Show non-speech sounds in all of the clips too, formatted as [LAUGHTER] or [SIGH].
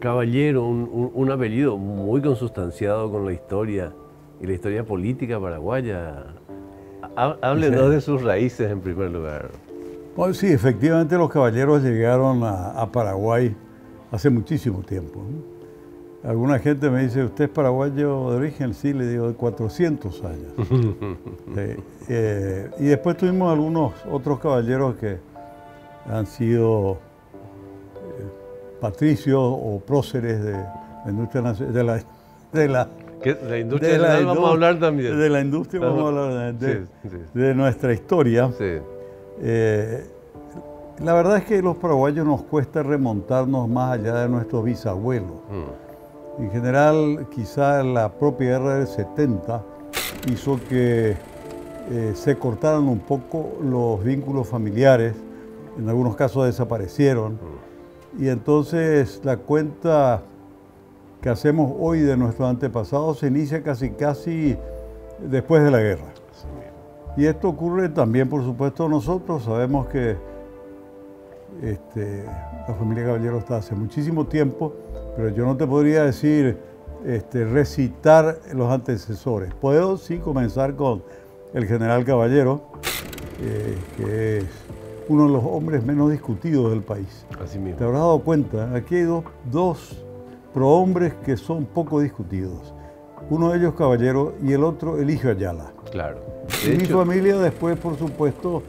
Caballero, un, apellido muy consustanciado con la historia y la historia política paraguaya. Háblenos de sus raíces en primer lugar. Pues sí, efectivamente los caballeros llegaron a, Paraguay hace muchísimo tiempo. Alguna gente me dice, ¿usted es paraguayo de origen? Sí, le digo, de 400 años. [LAUGHS] Eh, y después tuvimos algunos otros caballeros que han sido eh, patricios o próceres de la industria nacional, de la, de la la industria de vamos a hablar también. De la industria vamos a hablar de, de nuestra historia. Eh, la verdad es que los paraguayos nos cuesta remontarnos más allá de nuestros bisabuelos. Mm. En general, quizá la propia guerra del 70 hizo que eh, se cortaran un poco los vínculos familiares, en algunos casos desaparecieron, mm. Y entonces la cuenta que hacemos hoy de nuestros antepasados se inicia casi casi después de la guerra. Y esto ocurre también, por supuesto, nosotros sabemos que este, la familia Caballero está hace muchísimo tiempo, pero yo no te podría decir este, recitar los antecesores. Puedo sí comenzar con el general Caballero, eh, que es uno de los hombres menos discutidos del país. Así mismo. Te habrás dado cuenta, aquí hay dos, dos prohombres que son poco discutidos. Uno de ellos Caballero y el otro Eligio Ayala. Claro. y mi familia después, por supuesto,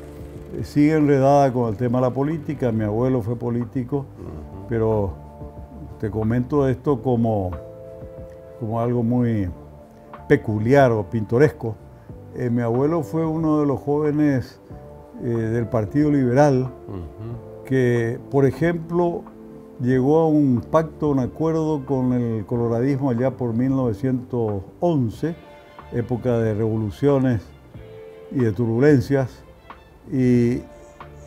eh, sigue enredada con el tema de la política. Mi abuelo fue político, pero te comento esto como, como algo muy peculiar o pintoresco. Eh, mi abuelo fue uno de los jóvenes eh, del Partido Liberal que, por ejemplo, llegó a un pacto, un acuerdo con el coloradismo allá por 1911, época de revoluciones y de turbulencias, y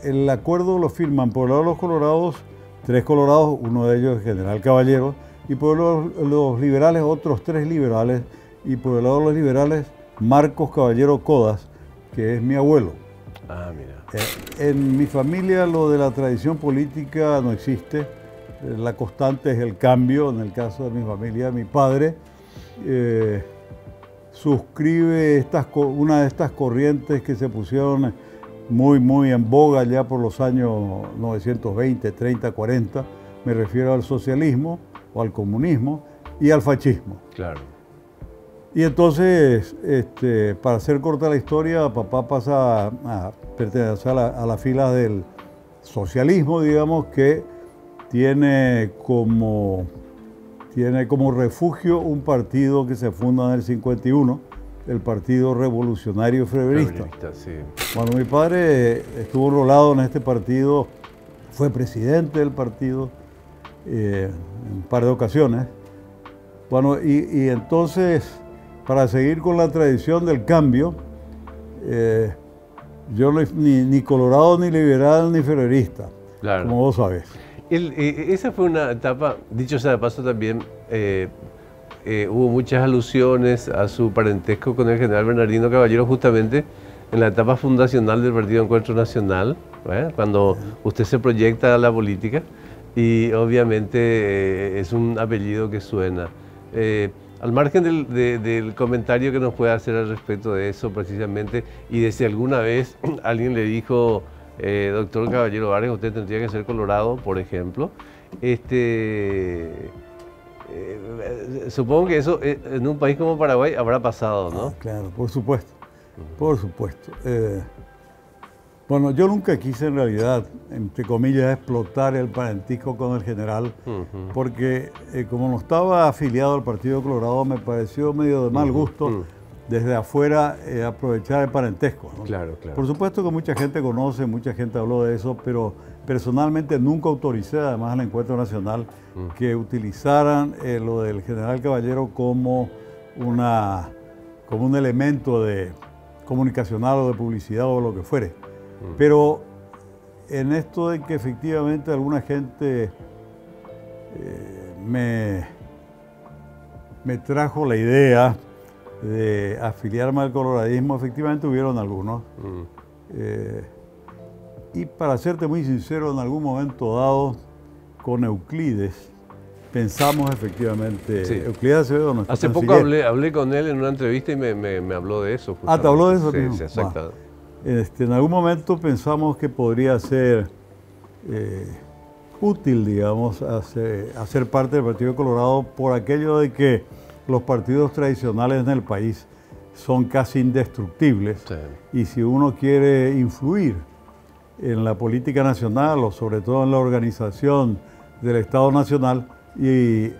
el acuerdo lo firman por el lado de los colorados, tres colorados, uno de ellos el general Caballero, y por los, los liberales otros tres liberales, y por el lado de los liberales Marcos Caballero Codas, que es mi abuelo. Ah, mira. Eh, en mi familia lo de la tradición política no existe la constante es el cambio, en el caso de mi familia, mi padre eh, suscribe estas, una de estas corrientes que se pusieron muy, muy en boga ya por los años 920, 30, 40, me refiero al socialismo o al comunismo y al fascismo. Claro. Y entonces, este, para hacer corta la historia, papá pasa a pertenecer a la, a la fila del socialismo, digamos, que tiene como, tiene como refugio un partido que se funda en el 51, el Partido Revolucionario Freverista. Cuando mi padre estuvo enrolado en este partido, fue presidente del partido eh, en un par de ocasiones. Bueno, y, entonces, para seguir con la tradición del cambio, eh, yo ni, ni, colorado, ni liberal, ni ferrerista, como vos sabés. Eh, esa fue una etapa, dicho sea de paso también, eh, eh, hubo muchas alusiones a su parentesco con el general Bernardino Caballero justamente en la etapa fundacional del Partido Encuentro Nacional, cuando usted se proyecta a la política y obviamente es un apellido que suena. Al margen del, comentario que nos puede hacer al respecto de eso precisamente y de si alguna vez [CLEARS THROAT] alguien le dijo eh, doctor Caballero Vargas, usted tendría que ser colorado, por ejemplo. Este, eh, supongo que eso eh, en un país como Paraguay habrá pasado, ¿no? Ah, claro, por supuesto, por supuesto. Bueno, yo nunca quise en realidad, entre comillas, explotar el parentesco con el general, porque como no estaba afiliado al Partido Colorado, me pareció medio de mal gusto desde afuera eh, aprovechar el parentesco. Claro, claro. Por supuesto que mucha gente conoce, mucha gente habló de eso, pero personalmente nunca autoricé, además el Encuentro Nacional, mm. que utilizaran eh, lo del general Caballero como, una, como un elemento de comunicacional o de publicidad o lo que fuere. Mm. Pero en esto de que efectivamente alguna gente eh, me, me trajo la idea, de afiliarme al coloradismo, efectivamente hubieron algunos. Mm. Eh, y para serte muy sincero, en algún momento dado, con Euclides, pensamos efectivamente. Sí. Euclides Acevedo, nuestro Hace poco hablé, hablé con él en una entrevista y me, me- me habló de eso. Ah, ¿te habló de eso? Sí, sí, exacto. Este, en algún momento pensamos que podría ser eh, útil, digamos, hacer, hacer parte del Partido Colorado por aquello de que los partidos tradicionales en el país son casi indestructibles Sí. y si uno quiere influir en la política nacional o sobre todo en la organización del Estado Nacional, y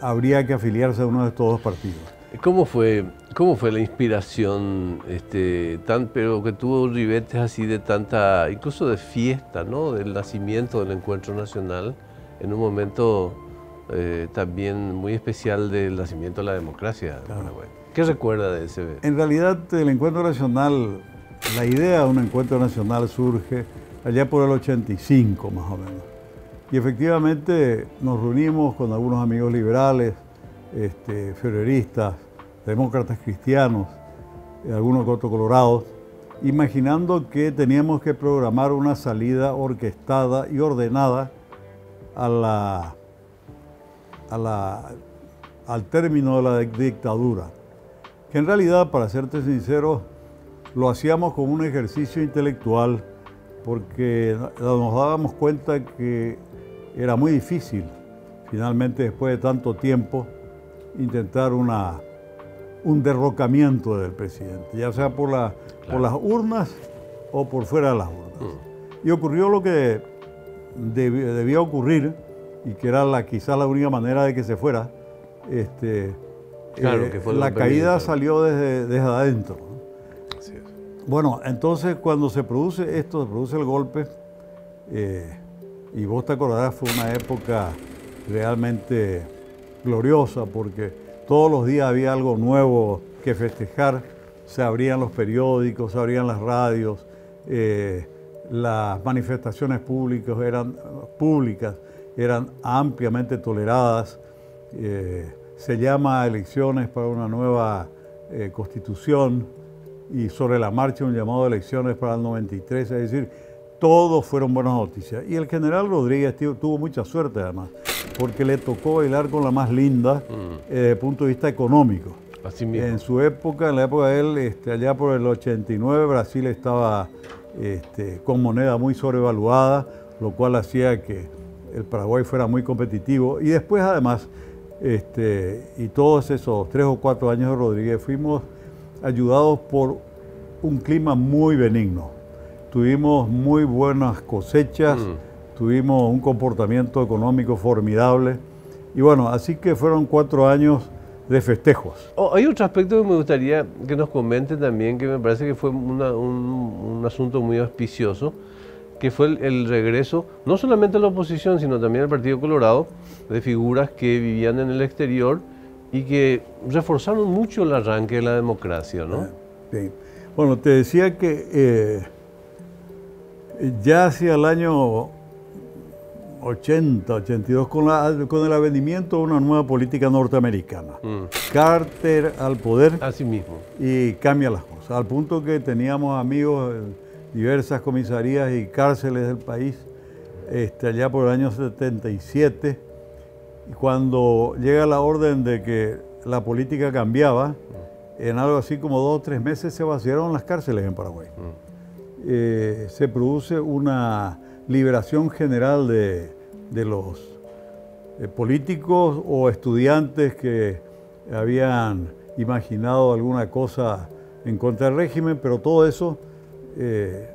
habría que afiliarse a uno de estos dos partidos. ¿Cómo fue, cómo fue la inspiración, este, tan, pero que tuvo ribetes así de tanta, incluso de fiesta, ¿no? Del nacimiento del encuentro nacional, en un momento eh, también muy especial del nacimiento de la democracia en Paraguay. ¿Qué recuerda de ese? En realidad, el encuentro nacional, la idea de un encuentro nacional surge allá por el 85 más o menos. Y efectivamente nos reunimos con algunos amigos liberales, este, ferreristas, demócratas cristianos, algunos colorados, imaginando que teníamos que programar una salida orquestada y ordenada a al término de la dictadura. Que en realidad, para serte sincero, lo hacíamos como un ejercicio intelectual porque nos dábamos cuenta que era muy difícil, finalmente, después de tanto tiempo, intentar una, un derrocamiento del presidente, ya sea por, la, por las urnas o por fuera de las urnas. Y ocurrió lo que debía ocurrir y que era la, quizás la única manera de que se fuera. Este, Claro, eh, que fue la caída salió desde, desde adentro. ¿no? Así es. Bueno, entonces cuando se produce esto, se produce el golpe, eh, y vos te acordarás, fue una época realmente gloriosa porque todos los días había algo nuevo que festejar, se abrían los periódicos, se abrían las radios, eh, las manifestaciones públicas eran, públicas eran ampliamente toleradas. eh, se llama a elecciones para una nueva eh, constitución y sobre la marcha un llamado a elecciones para el 93, es decir, todos fueron buenas noticias. Y el general Rodríguez tuvo mucha suerte además, porque le tocó bailar con la más linda eh, desde el punto de vista económico. Así mismo. En su época, en la época de él, este, allá por el 89, Brasil estaba este, con moneda muy sobrevaluada, lo cual hacía que el Paraguay fuera muy competitivo. Y después, además, este, y todos esos tres o cuatro años de Rodríguez, fuimos ayudados por un clima muy benigno. Tuvimos muy buenas cosechas, Mm. Tuvimos un comportamiento económico formidable. Y bueno, así que fueron cuatro años de festejos. Oh, hay otro aspecto que me gustaría que nos comente también, que me parece que fue una- un, un asunto muy auspicioso, que fue el, el regreso, no solamente a la oposición, sino también al Partido Colorado, de figuras que vivían en el exterior y que reforzaron mucho el arranque de la democracia, ¿no? Sí. Bueno, te decía que eh, ya hacia el año 80, 82, con, la- con el avenimiento de una nueva política norteamericana. Mm. Carter al poder Así mismo. y cambia las cosas, al punto que teníamos amigos en diversas comisarías y cárceles del país, este, allá por el año 77, y cuando llega la orden de que la política cambiaba, en algo así como dos o tres meses se vaciaron las cárceles en Paraguay. Eh, se produce una liberación general de, de los eh, políticos o estudiantes que habían imaginado alguna cosa en contra del régimen, pero todo eso eh,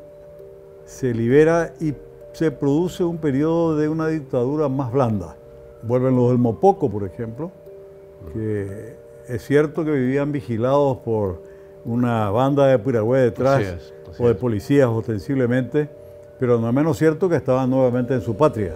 se libera y se produce un periodo de una dictadura más blanda. Vuelven los del Mopoco, por ejemplo, que es cierto que vivían vigilados por una banda de piragüe detrás Así es, así o de policías ostensiblemente, pero no menos cierto que estaban nuevamente en su patria.